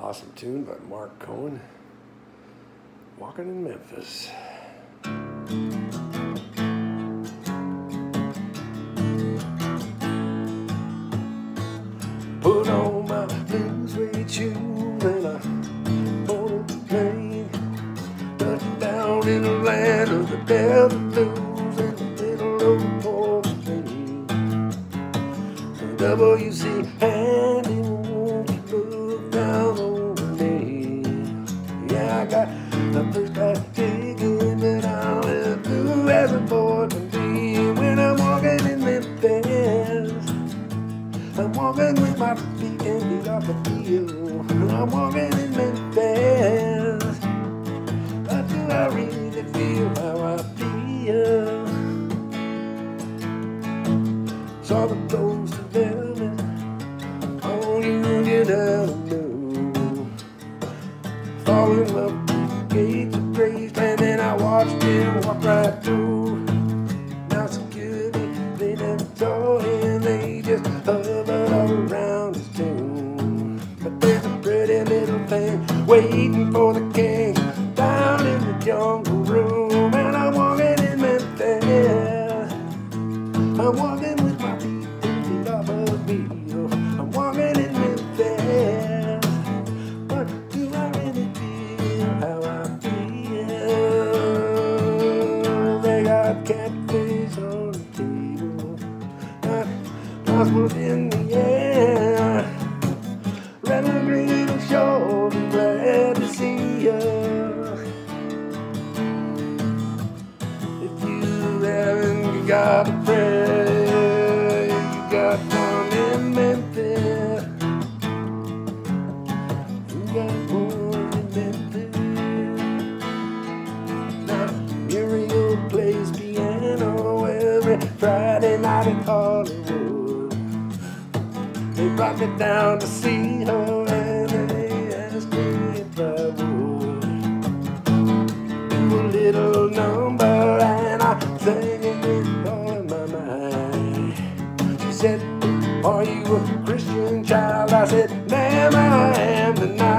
Awesome tune by Mark Cohen. Walking in Memphis. Put on my blue suede shoes and I boarded the plane. Touched down in the land of the devil blues in the middle of Port Spain. WC handy, blue boy can be when I'm walking in Memphis. I'm walking with my feet off the field. I'm walking in Memphis. But do I really feel how I feel? Saw the ghost of velvet on Union Avenue. Fall in love with the gates of Graceland, and then I watched him walk right through. Thing waiting for the king down in the jungle room, and I'm walking in Memphis. I'm walking with my feet off a wheel. I'm walking in Memphis. But do I really feel how I feel? They got catfish on the table. Got gospel in the air. Red and green haven't got a prayer, you got one in Memphis. You got one in Memphis. Now, Muriel plays piano every Friday night in Hollywood. They brought me down to see her and they asked me if I would do a little number said, Are you a Christian child? I said, Ma'am, I am tonight.